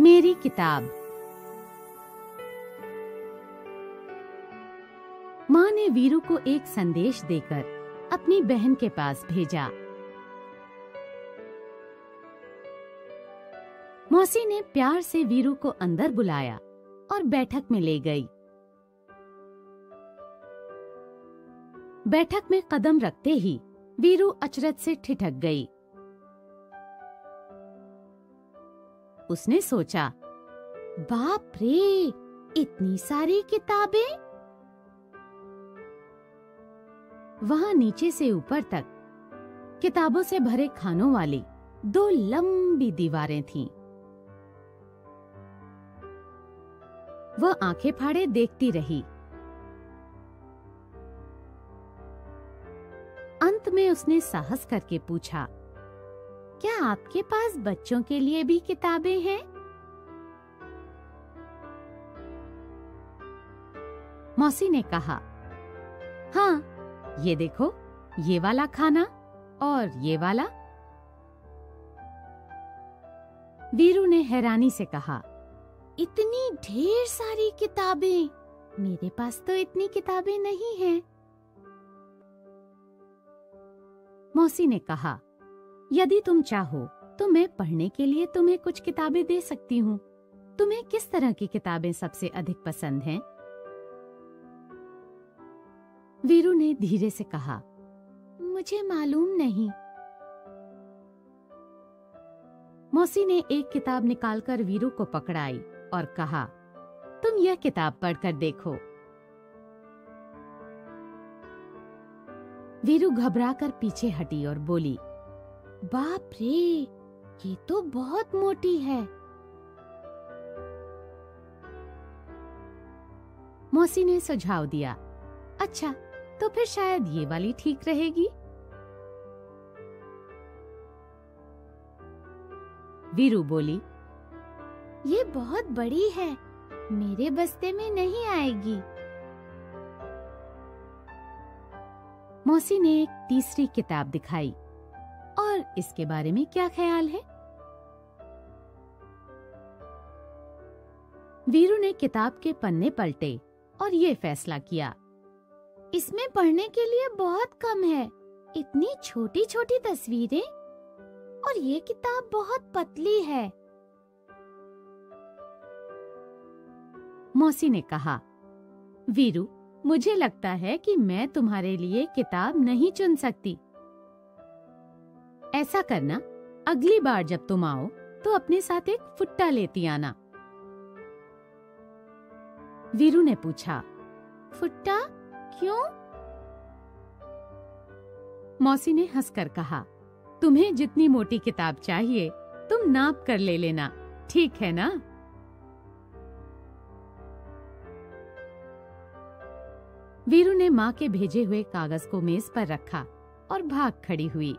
मेरी किताब। माँ ने वीरू को एक संदेश देकर अपनी बहन के पास भेजा। मौसी ने प्यार से वीरू को अंदर बुलाया और बैठक में ले गई। बैठक में कदम रखते ही वीरू अचरज से ठिठक गई। उसने सोचा, बाप रे, इतनी सारी किताबें वहाँ नीचे से ऊपर तक किताबों से भरे खानों वाली दो लंबी दीवारें थीं। वह आँखें फाड़े देखती रही अंत में उसने साहस करके पूछा क्या आपके पास बच्चों के लिए भी किताबें हैं? मौसी ने कहा हाँ ये देखो, ये वाला खाना और ये वाला. वीरू ने हैरानी से कहा, इतनी ढेर सारी किताबें, मेरे पास तो इतनी किताबें नहीं हैं. मौसी ने कहा यदि तुम चाहो तो मैं पढ़ने के लिए तुम्हें कुछ किताबें दे सकती हूँ। तुम्हें किस तरह की किताबें सबसे अधिक पसंद हैं? वीरू ने धीरे से कहा, मुझे मालूम नहीं। मौसी ने एक किताब निकालकर वीरू को पकड़ाई और कहा, तुम यह किताब पढ़कर देखो। वीरू घबराकर पीछे हटी और बोली बाप रे, ये तो बहुत मोटी है। मौसी ने सुझाव दिया अच्छा तो फिर शायद ये वाली ठीक रहेगी? वीरू बोली, ये बहुत बड़ी है, मेरे बस्ते में नहीं आएगी। मौसी ने एक तीसरी किताब दिखाई। और इसके बारे में क्या ख्याल है? वीरू ने किताब के पन्ने पलटे और ये फैसला किया, इसमें पढ़ने के लिए बहुत कम है। इतनी छोटी छोटी तस्वीरें? और ये किताब बहुत पतली है। मौसी ने कहा, वीरू, मुझे लगता है कि मैं तुम्हारे लिए किताब नहीं चुन सकती। ऐसा करना, अगली बार जब तुम आओ तो अपने साथ एक फुट्टा लेती आना। वीरू ने पूछा, फुट्टा? क्यों? मौसी ने हंसकर कहा, तुम्हें जितनी मोटी किताब चाहिए, तुम नाप कर ले लेना, ठीक है ना? वीरू ने माँ के भेजे हुए कागज़ को मेज पर रखा और भाग खड़ी हुई।